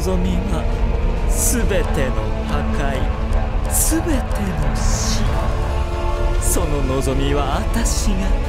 望みは全ての破壊全ての死。その望みは私が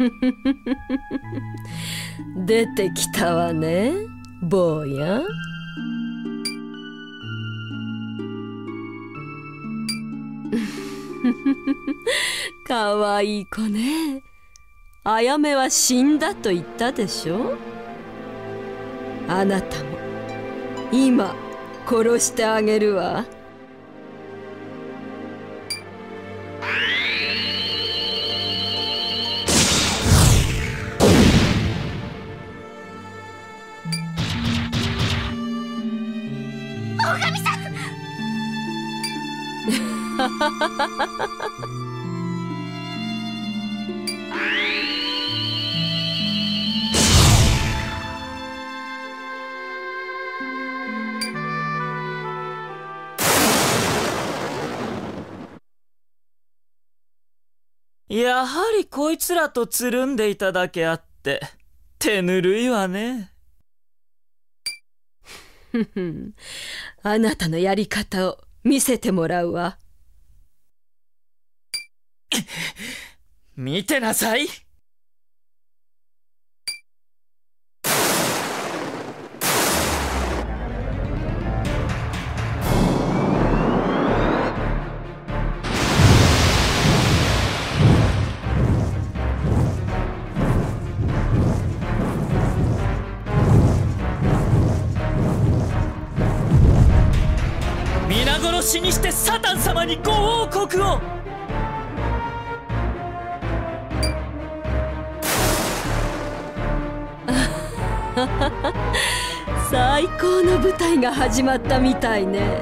出てきたわね坊や。かわいい子ね。あやめは死んだと言ったでしょ？あなたも。今殺してあげるわ。やはりこいつらとつるんでいただけあって手ぬるいわね。あなたのやり方を見せてもらうわ。見てなさい。皆殺しにしてサタン様にご王国を。最高の舞台が始まったみたいね。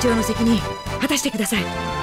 長の責任果たしてください。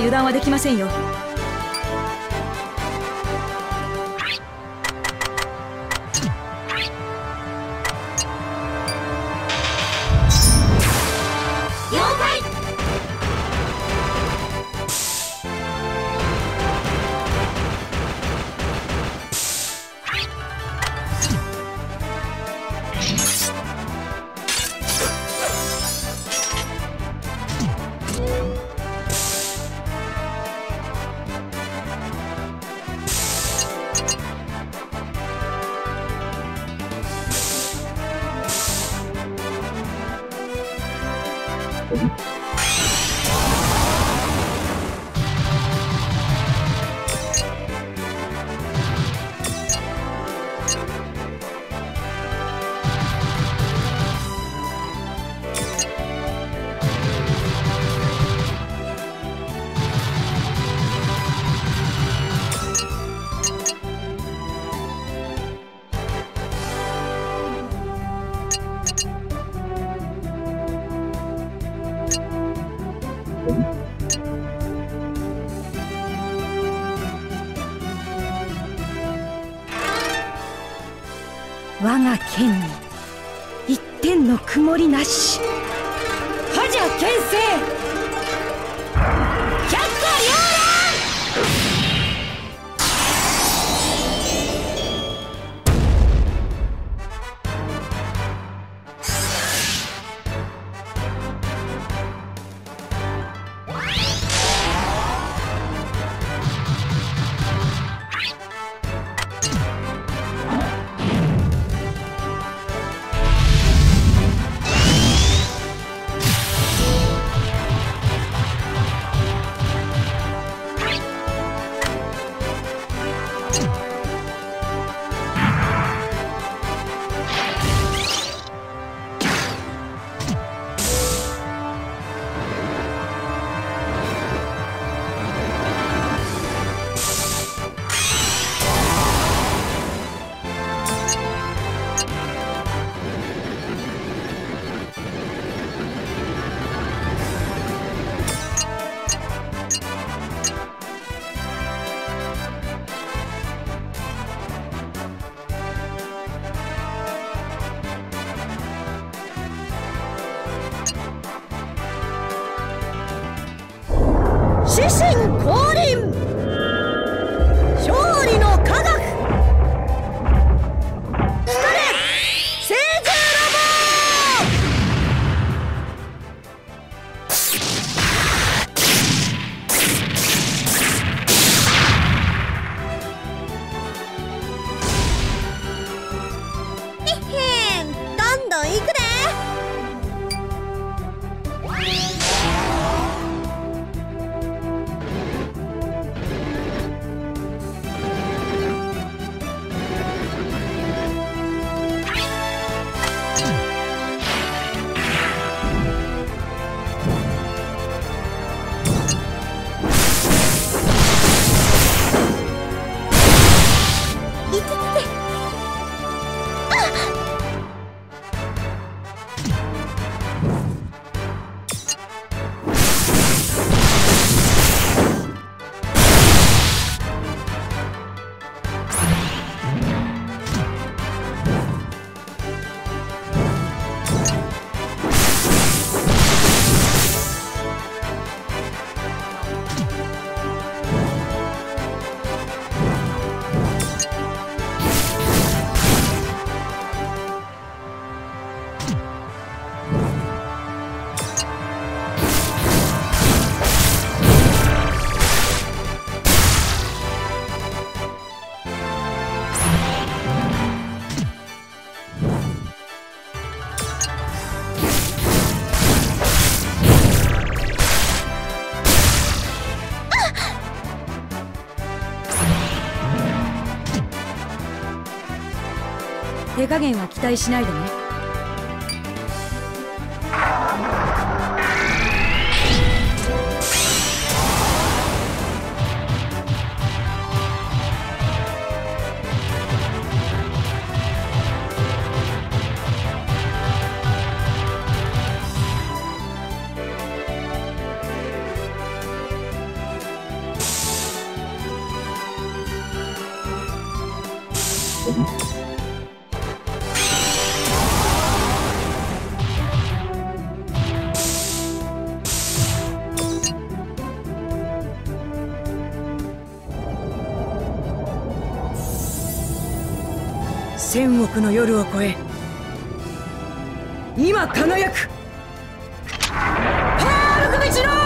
油断はできませんよ。加減は期待しないでね。の夜を超え今輝くパールグミチロイ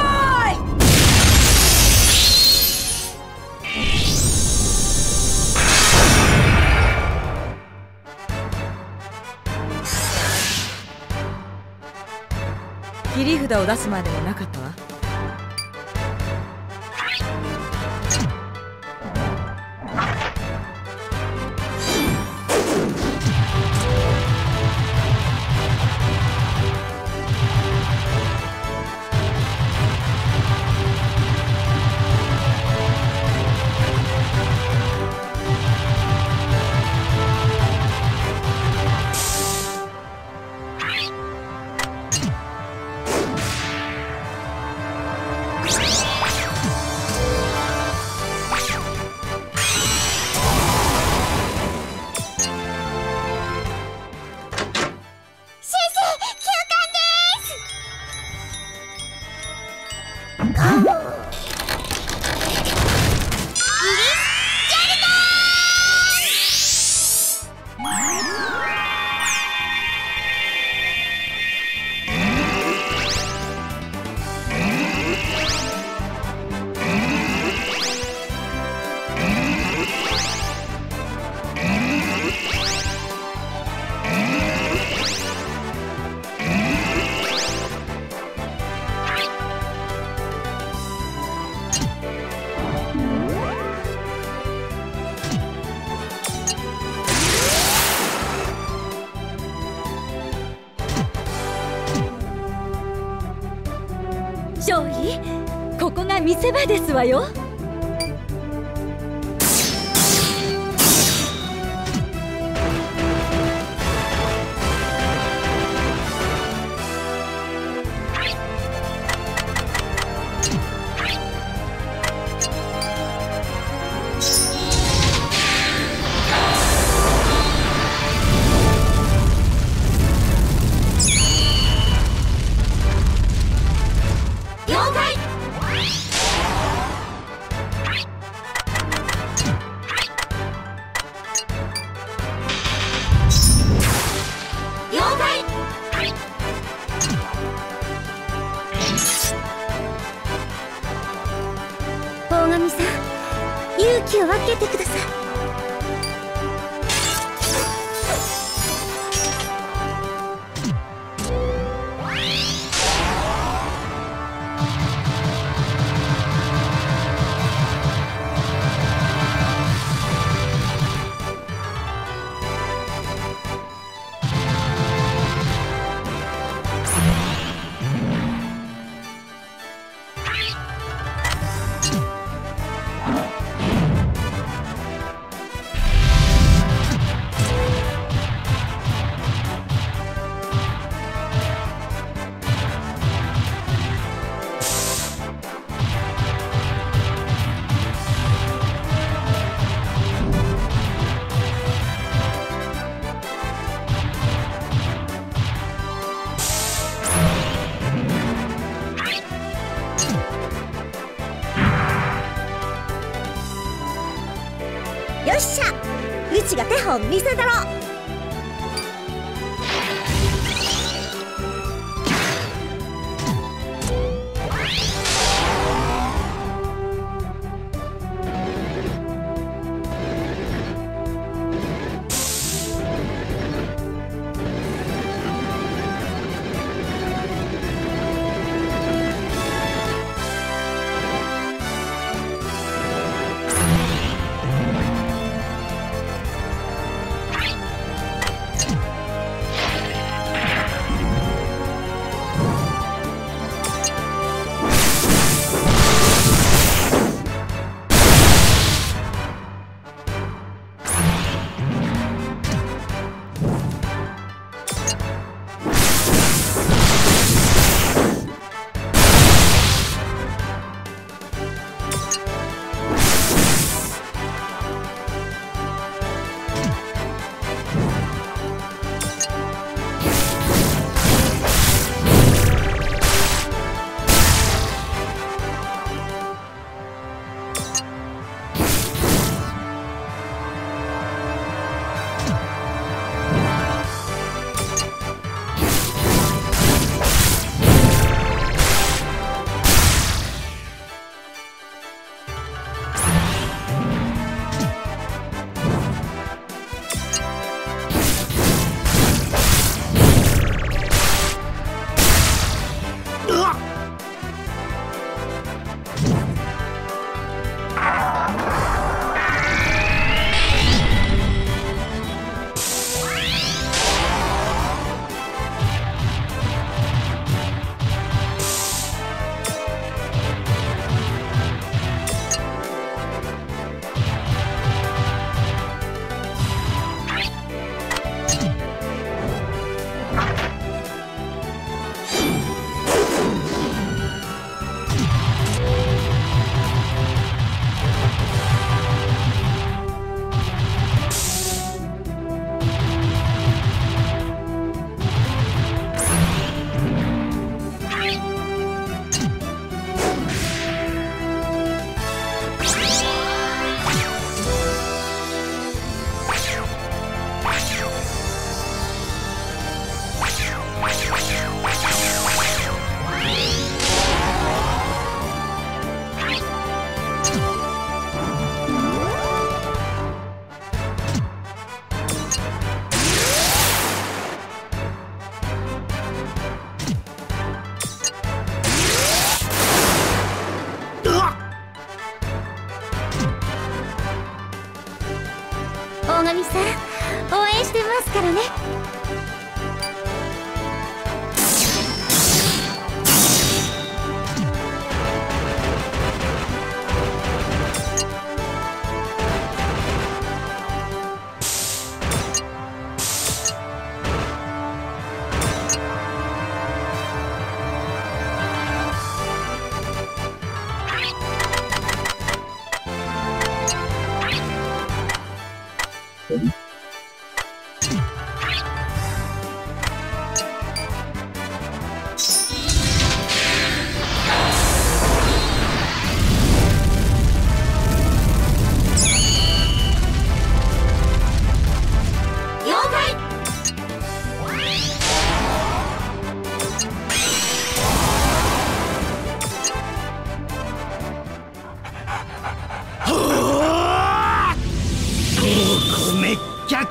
切り札を出すまでもわよ。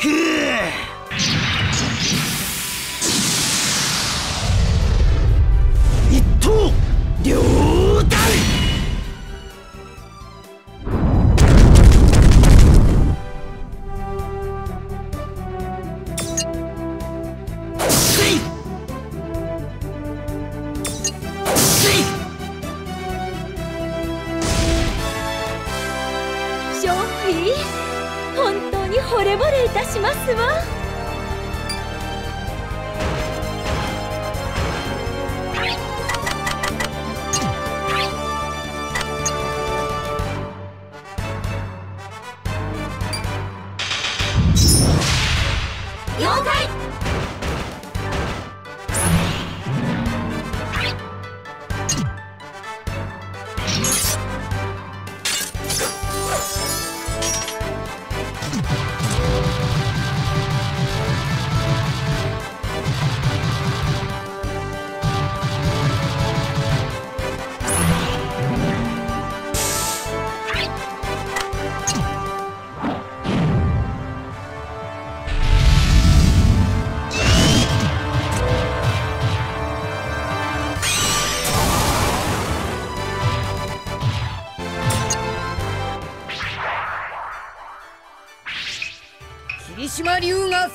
Hyah!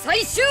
最終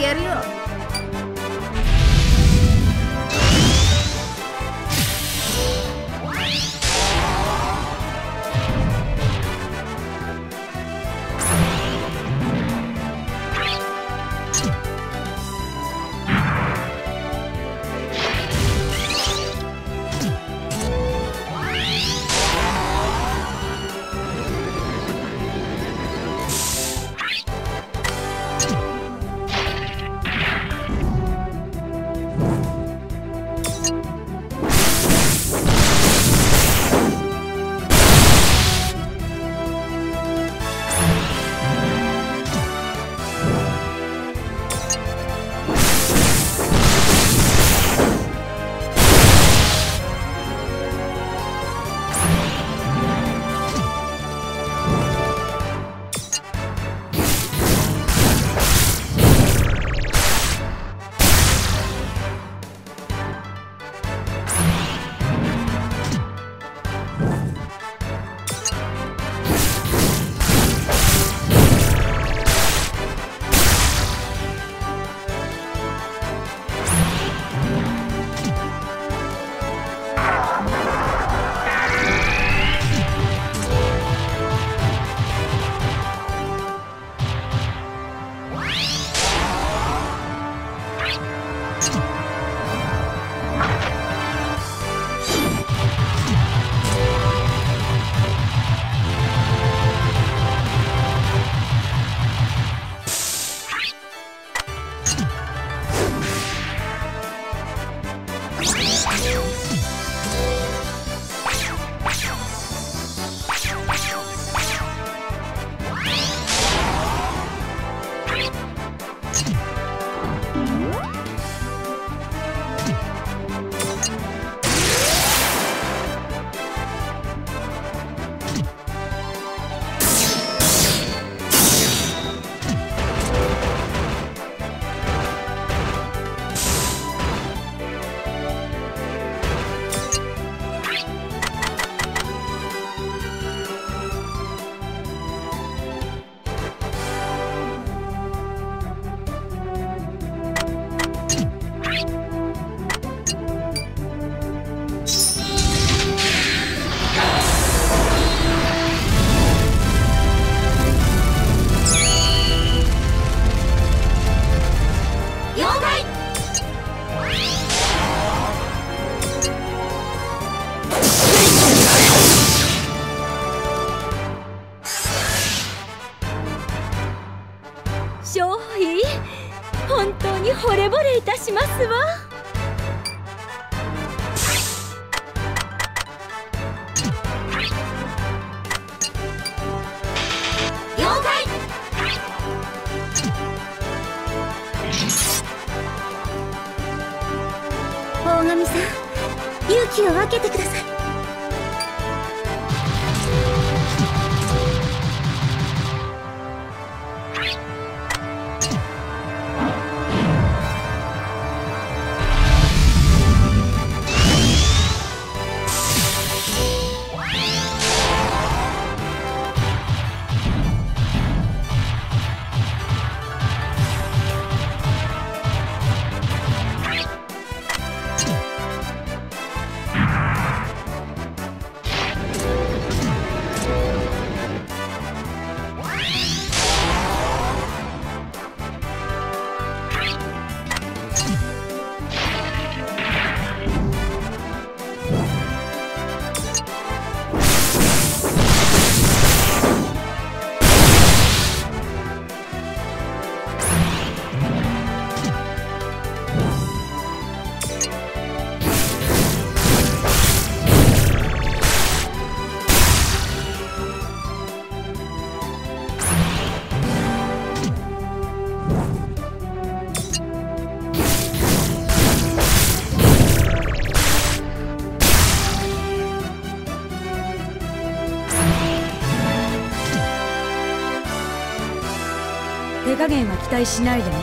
い惚れ惚れいたしますわ。大神さん勇気を分けてください。期待しないでね。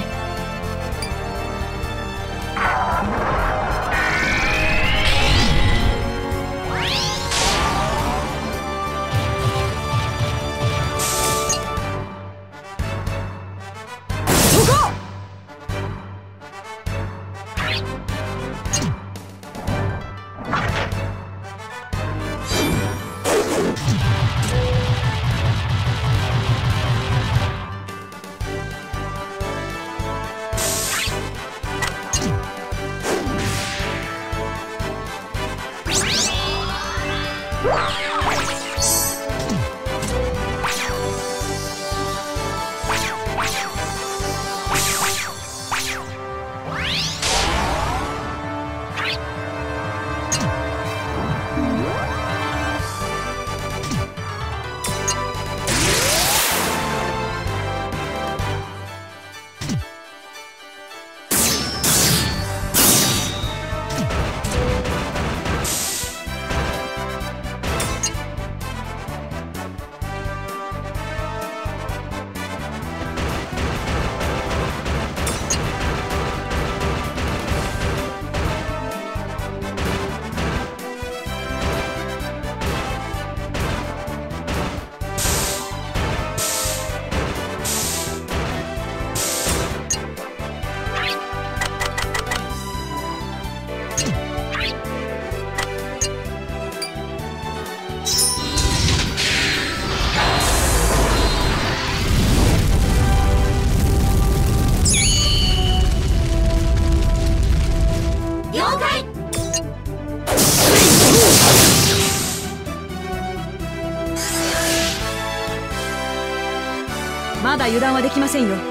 油断はできませんよ。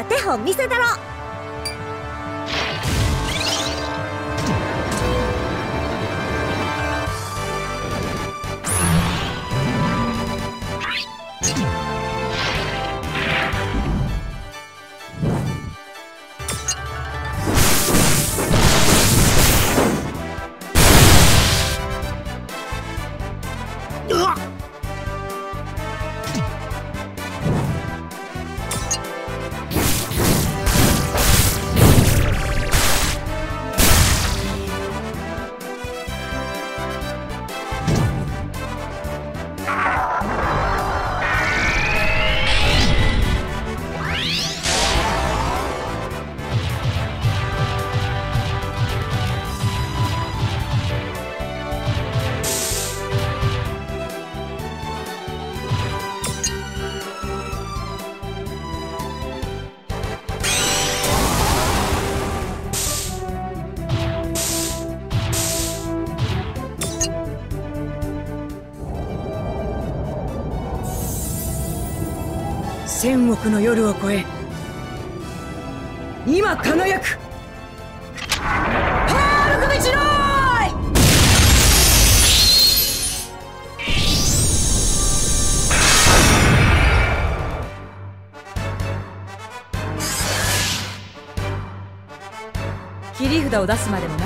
が手本見せだろ千億の夜を越え今輝く。パールクビチロイ切り札を出すまでも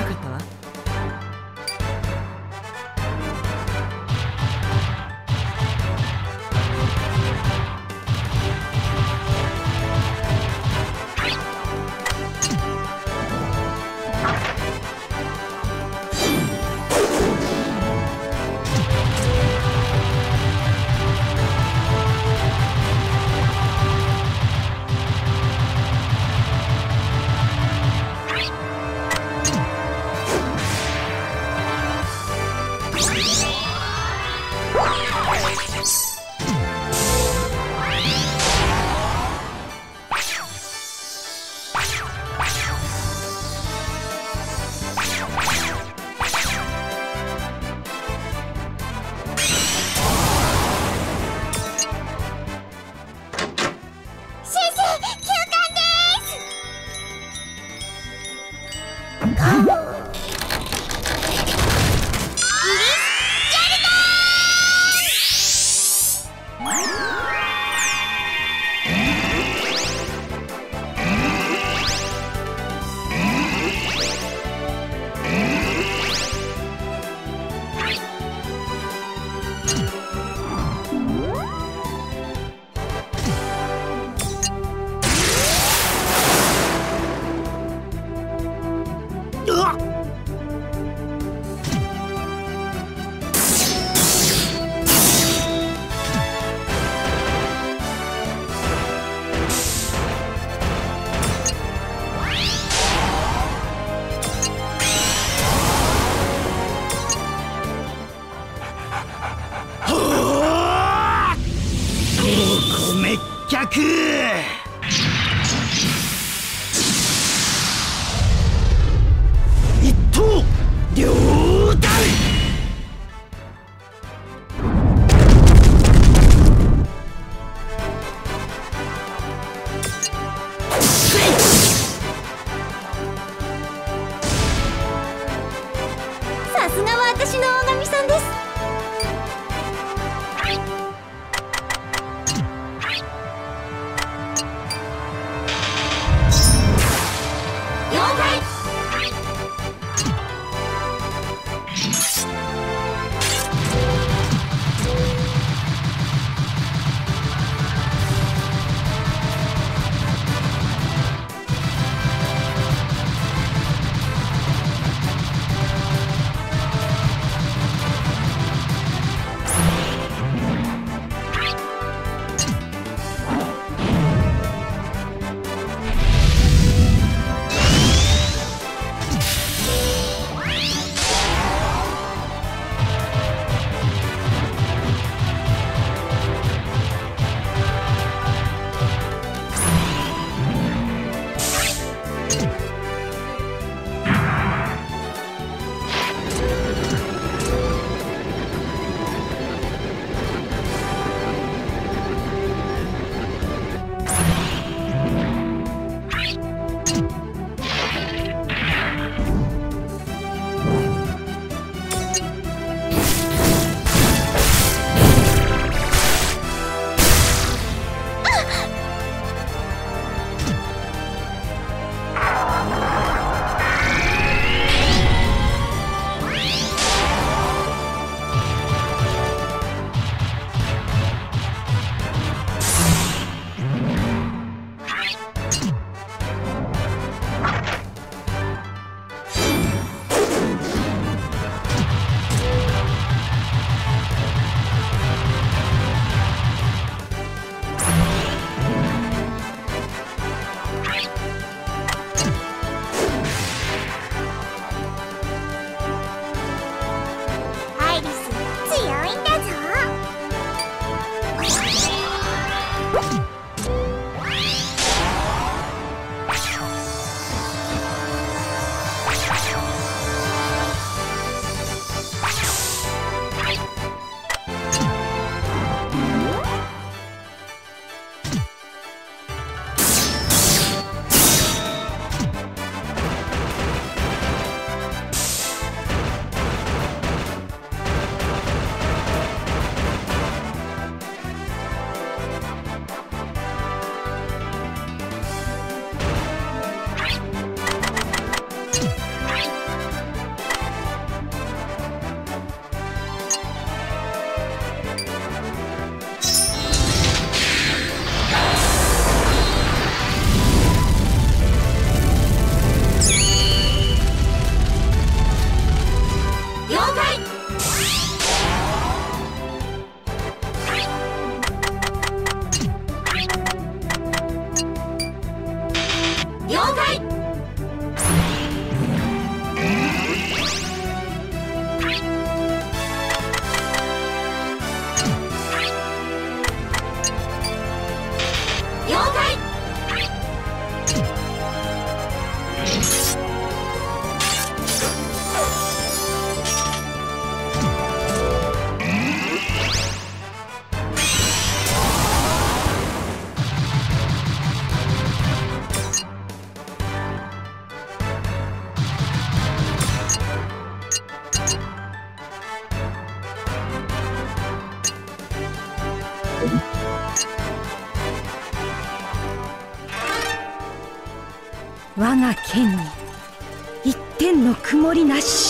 りなし。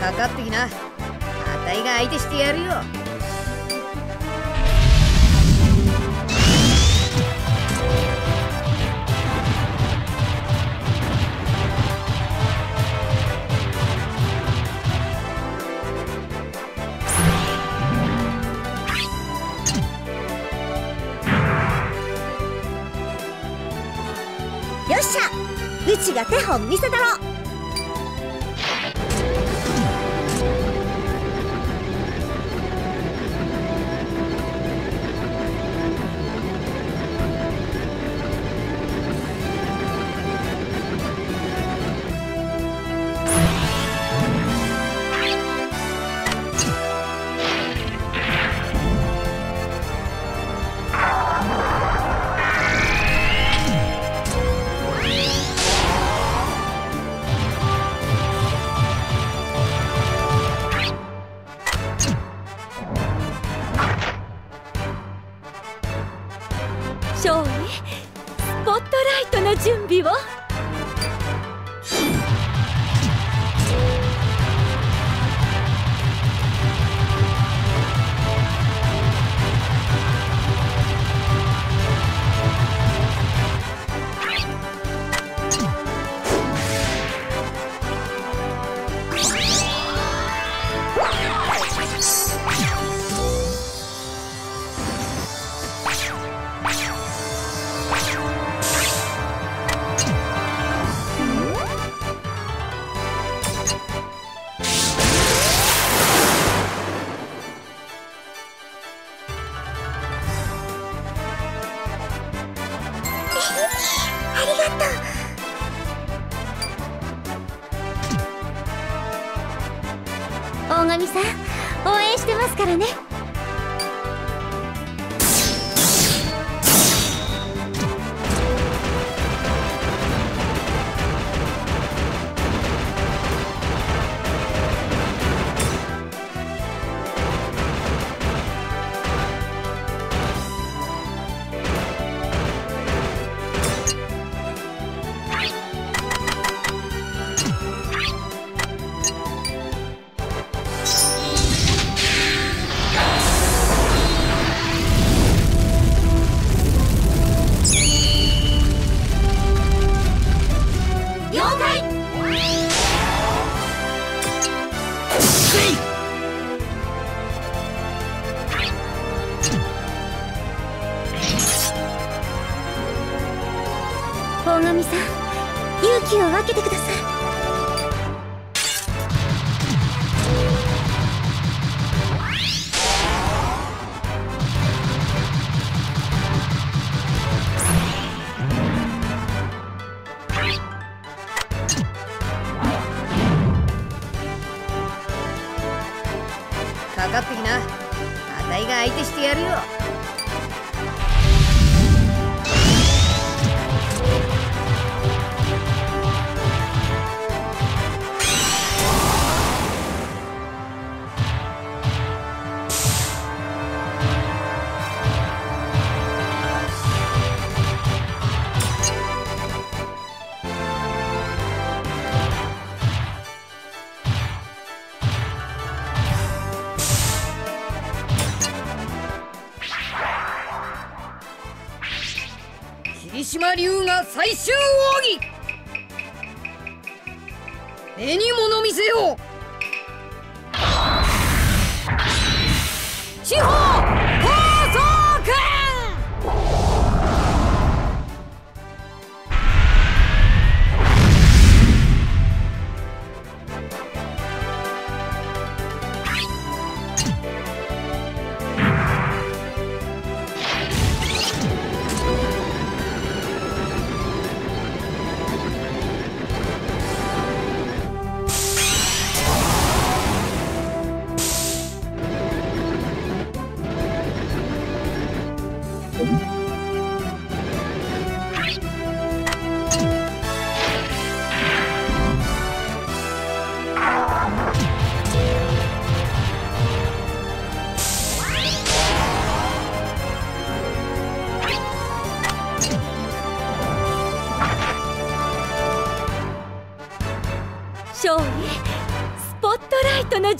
かかってきな。あたいが相手してやるよ。よっしゃ。うちが手本見せたろ。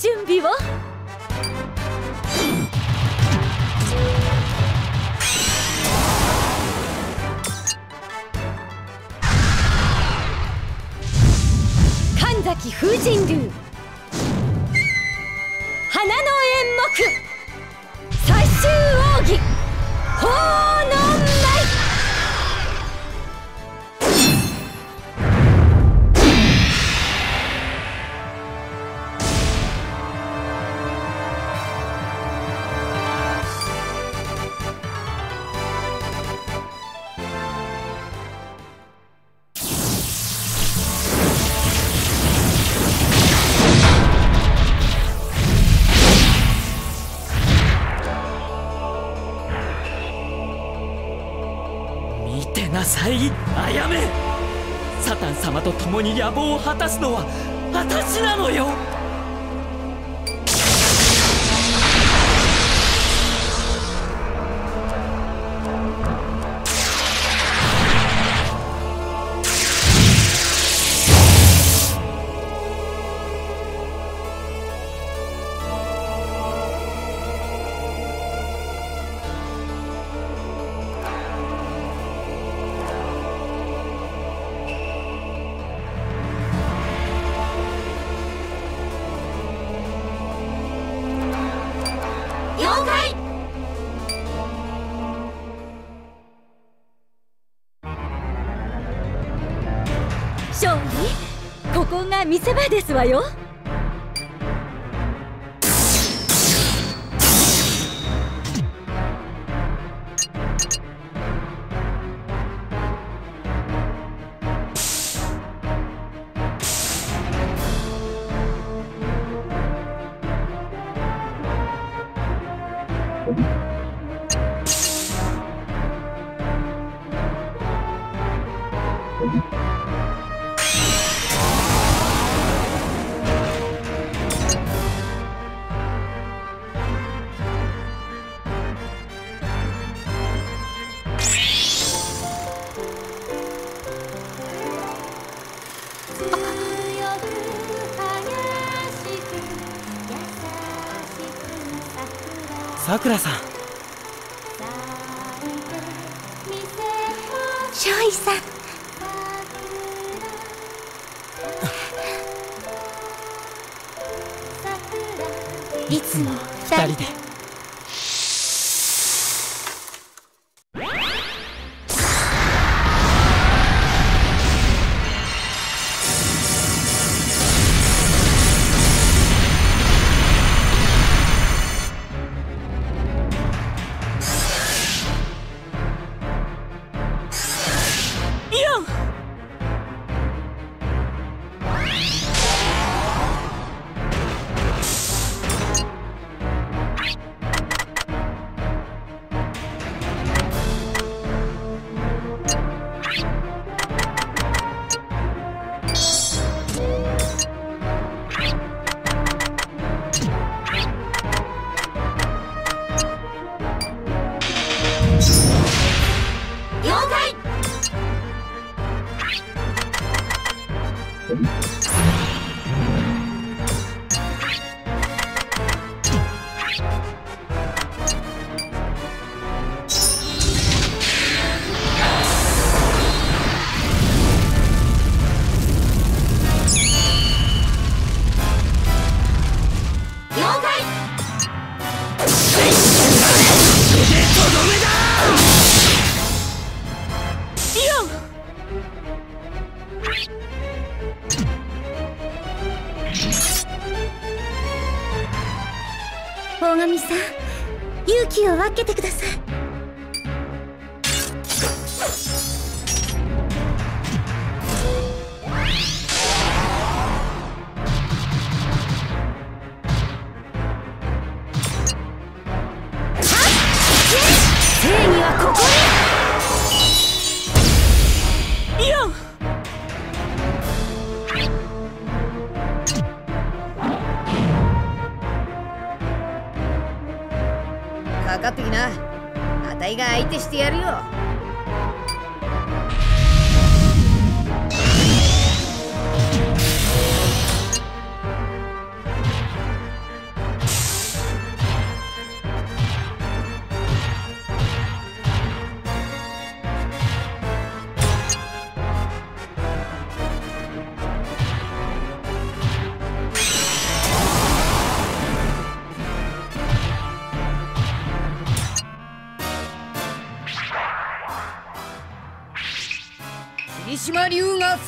準備を。望を果たすのは私なのよ。見せ場ですわよ。さくらさん。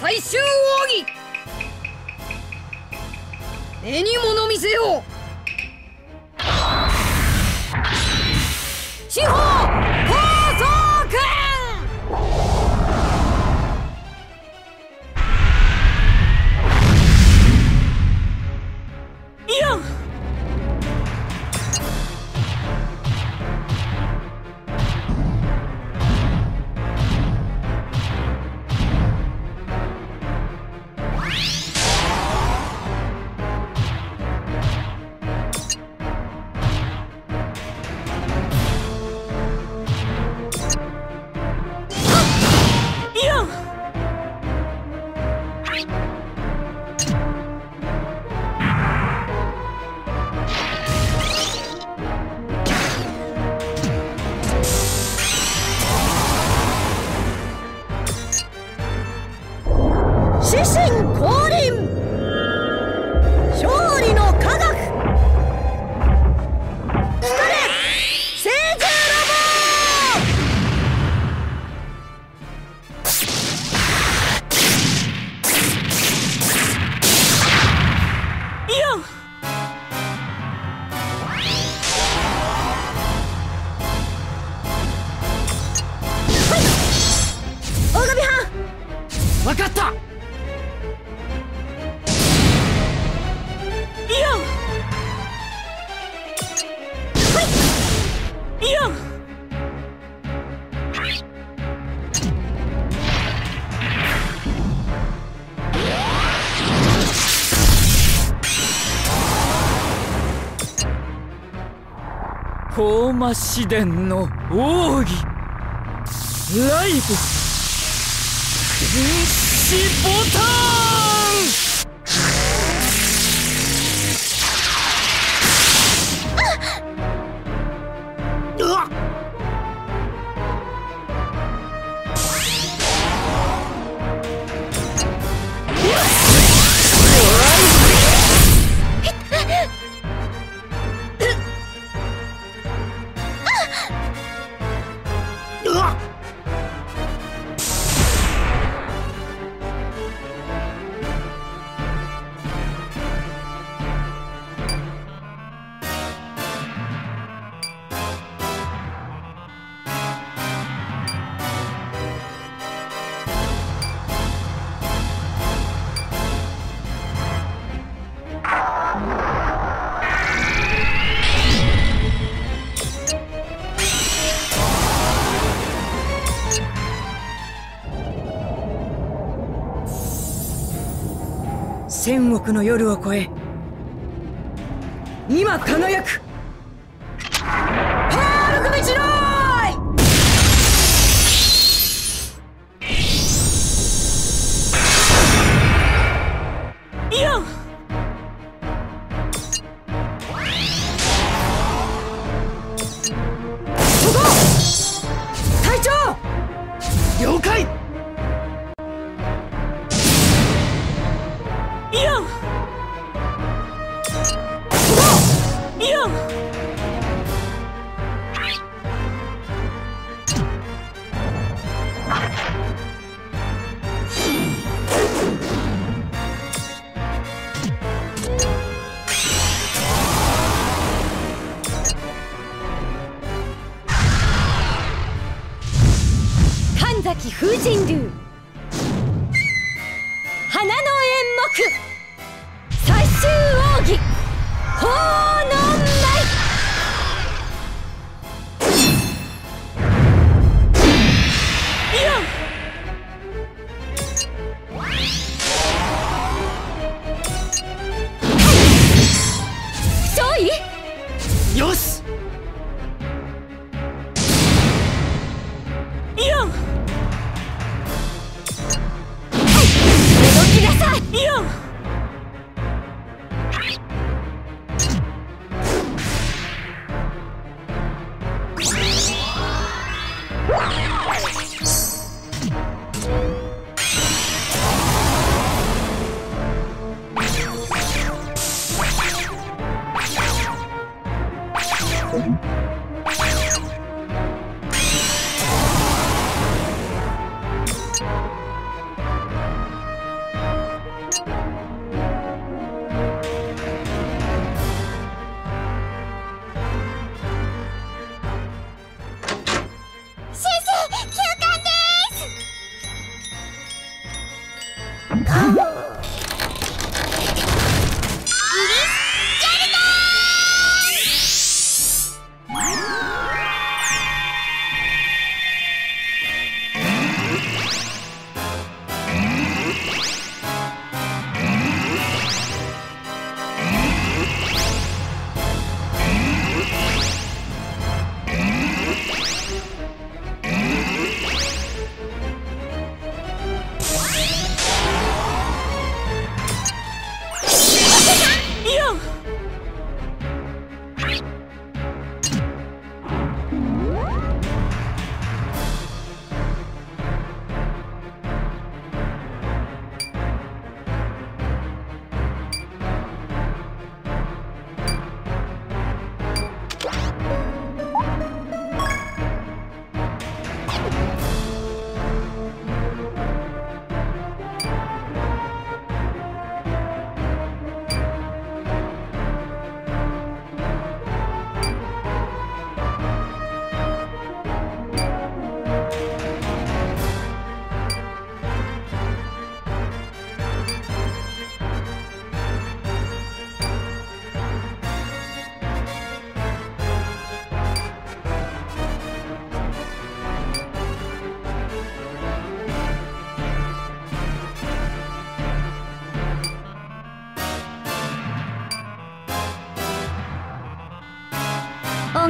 最終マ殿の奥義。ライブ僕の夜を越え今輝く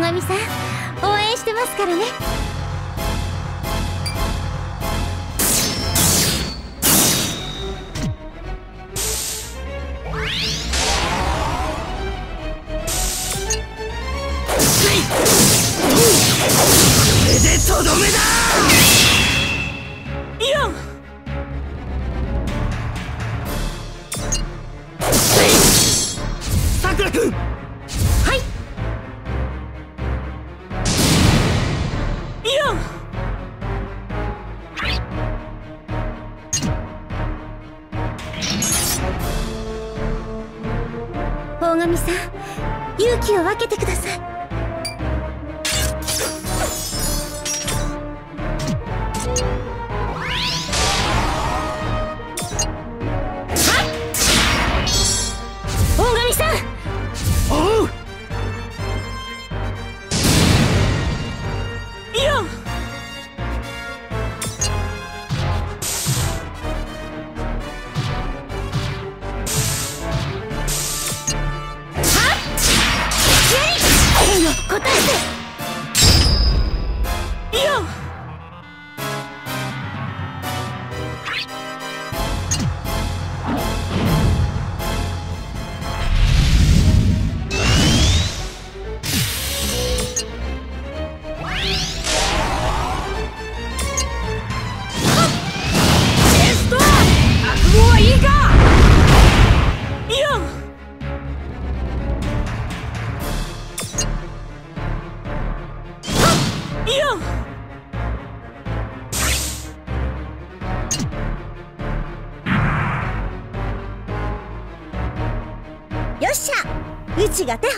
上さん。応援してますからね。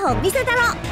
を見せたろ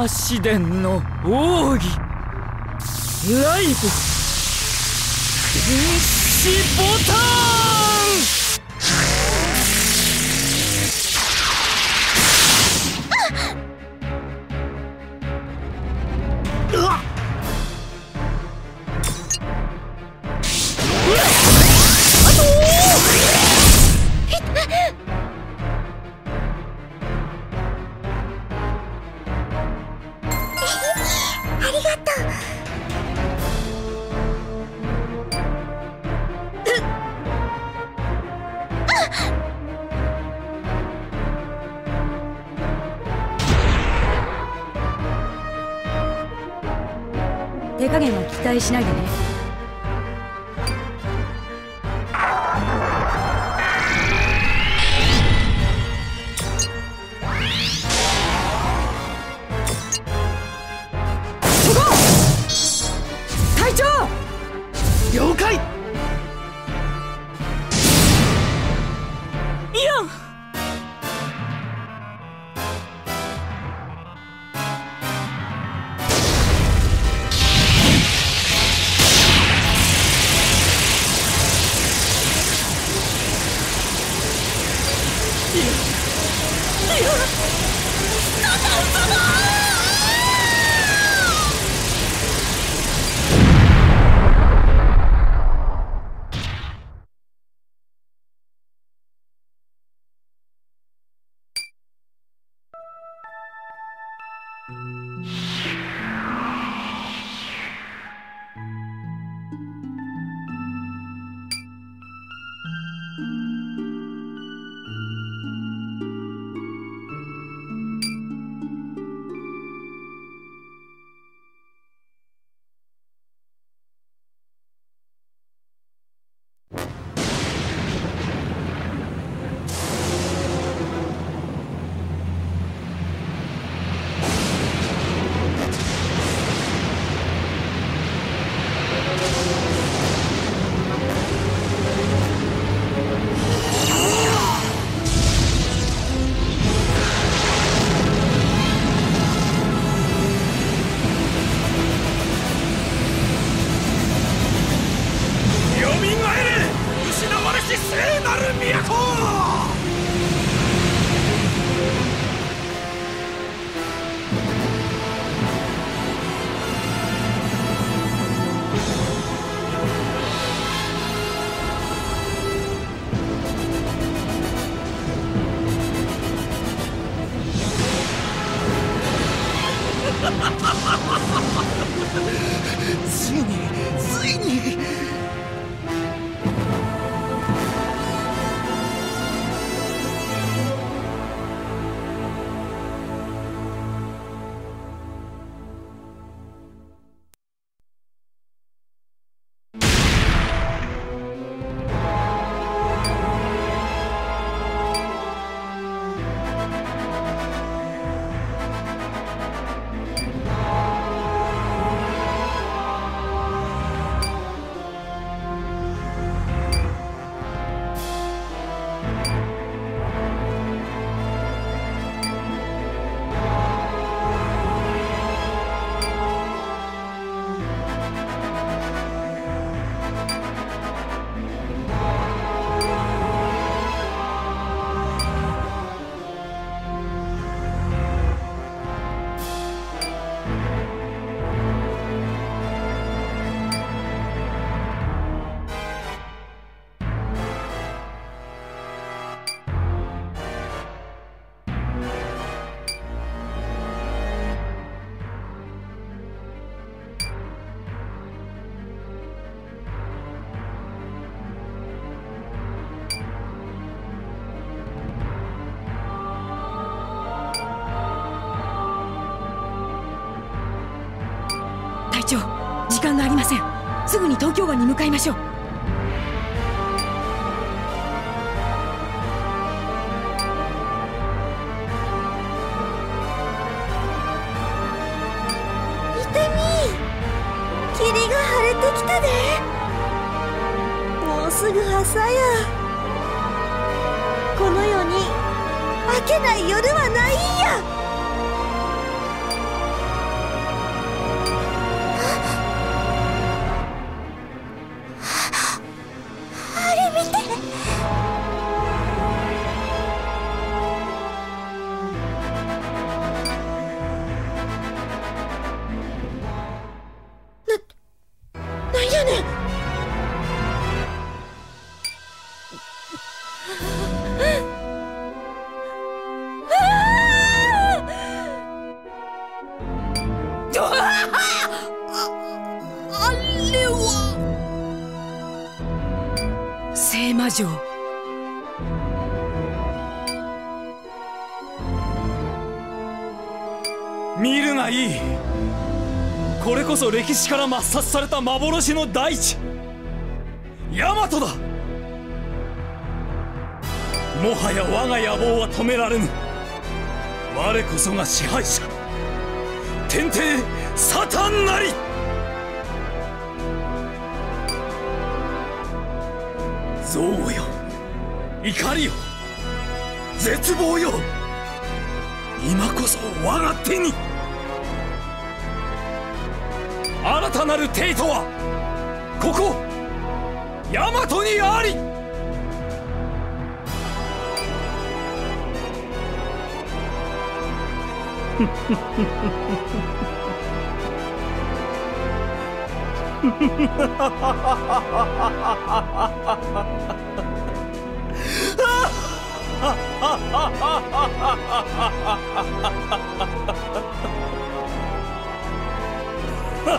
高魔試練の奥義。ライブ。原始ボタン時間がありません。すぐに東京湾に向かいましょう。から抹殺された幻の大地。ヤマトだ。もはや我が野望は止められぬ。我こそが支配者。天帝サタンなり。憎悪よ。怒りよ。絶望よ。今こそ我が手に。新たなる帝都はここ大和にあり。とう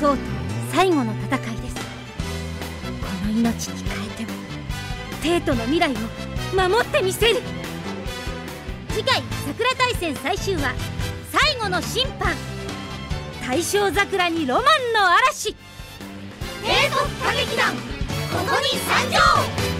とう最後の戦いです。この命に変えても帝都の未来を守ってみせる。次回桜大戦最終話最後の審判。大正桜にロマンの嵐。歌劇団ここに参上。